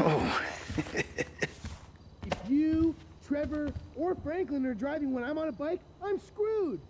Oh. if you, Trevor, or Franklin are driving when I'm on a bike, I'm screwed.